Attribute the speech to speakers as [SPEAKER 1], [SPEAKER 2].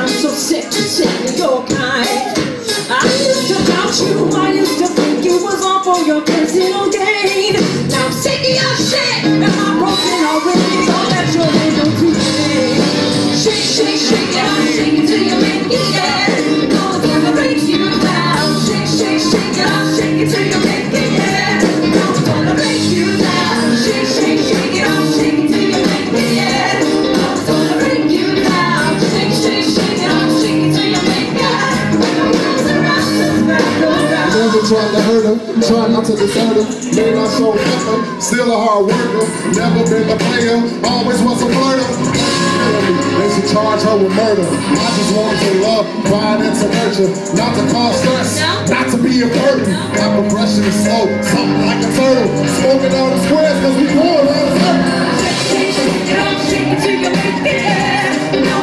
[SPEAKER 1] I'm so sick of your kind. I used to doubt you. I used to think you was all for your personal gain. Now I'm sick your shit. Am I broken already? Don't let your ego to me. Shake, shake, shake it shake it till you make it yeah.
[SPEAKER 2] Tried to hurt him, try not to desert him. Made not show effort, still a hard worker. Never been a player, always was a flirter. They should charge her with murder. I just want to love, pride, and to nurture. Not to cause stress, not to be a burden. My progression is slow, something like a turtle. Smoking on the squares cause we going on a circle.
[SPEAKER 1] Shake, shake it shake it till you make it yeah. No one's gonna